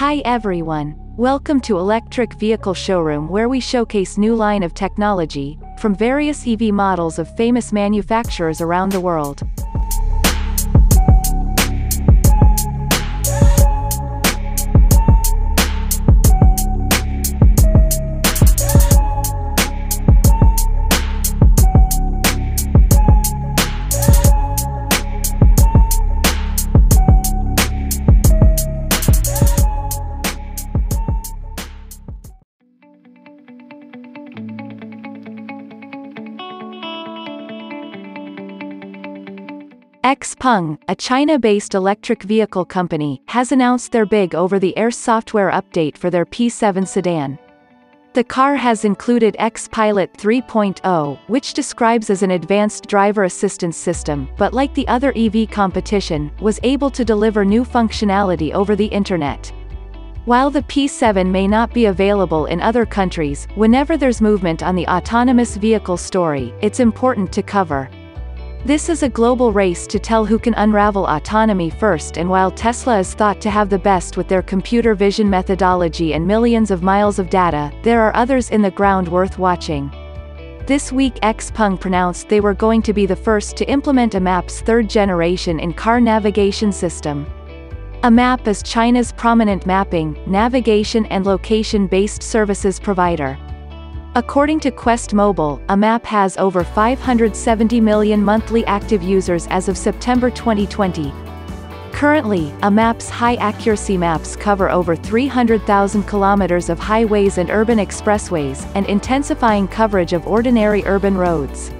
Hi everyone. Welcome to Electric Vehicle Showroom where we showcase new line of technology, from various EV models of famous manufacturers around the world. XPeng, a China-based electric vehicle company, has announced their big over-the-air software update for their P7 sedan. The car has included X-Pilot 3.0, which describes as an advanced driver assistance system, but like the other EV competition, was able to deliver new functionality over the internet. While the P7 may not be available in other countries, whenever there's movement on the autonomous vehicle story, it's important to cover. This is a global race to tell who can unravel autonomy first and while Tesla is thought to have the best with their computer vision methodology and millions of miles of data, there are others in the ground worth watching. This week Xpeng pronounced they were going to be the first to implement AMAP's third generation in-car navigation system. AMAP is China's prominent mapping, navigation and location-based services provider. According to Quest Mobile, AMAP has over 570 million monthly active users as of September 2020. Currently, AMAP's high-accuracy maps cover over 300,000 kilometers of highways and urban expressways, and intensifying coverage of ordinary urban roads.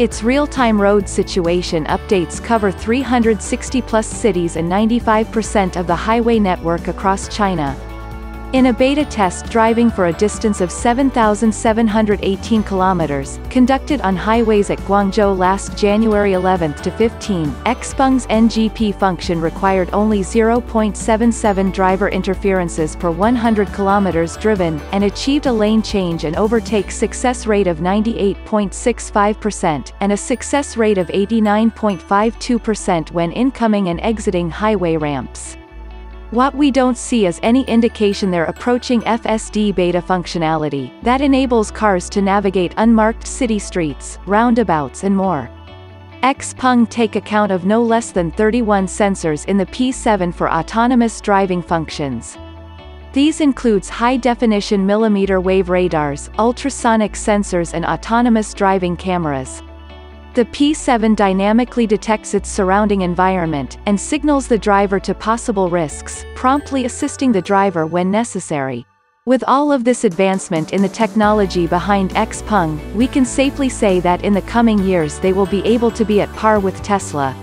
Its real-time road situation updates cover 360-plus cities and 95% of the highway network across China. In a beta test driving for a distance of 7,718 kilometers, conducted on highways at Guangzhou last January 11 to 15, Xpeng's NGP function required only 0.77 driver interferences per 100 kilometers driven, and achieved a lane change and overtake success rate of 98.65%, and a success rate of 89.52% when incoming and exiting highway ramps. What we don't see is any indication they're approaching FSD beta functionality, that enables cars to navigate unmarked city streets, roundabouts and more. Xpeng take account of no less than 31 sensors in the P7 for autonomous driving functions. These includes high-definition millimeter wave radars, ultrasonic sensors and autonomous driving cameras. The P7 dynamically detects its surrounding environment, and signals the driver to possible risks, promptly assisting the driver when necessary. With all of this advancement in the technology behind Xpeng, we can safely say that in the coming years they will be able to be at par with Tesla.